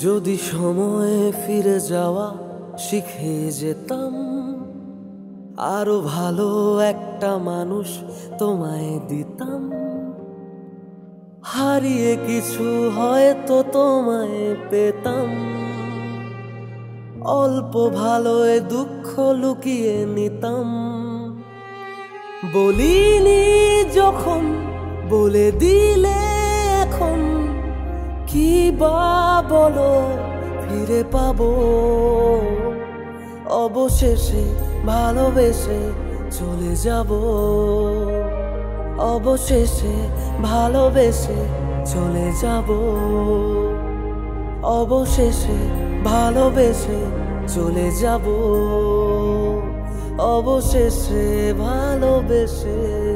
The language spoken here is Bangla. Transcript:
যদি সময়ে ফিরে যাওয়া শিখে যেতাম, আরও ভালো একটা মানুষ তোমায় দিতাম। হারিয়ে কিছু হয়তো তোমায় পেতাম। অল্প ভালোয় দুঃখ লুকিয়ে নিতাম। বলিনি যখন বলে দিলে এখন কি বা বলো, ফিরে পাবো। অবশেষে ভালোবেসে চলে যাব। অবশেষে ভালোবেসে চলে যাব। অবশেষে ভালোবেসে চলে যাব। অবশেষে ভালোবেসে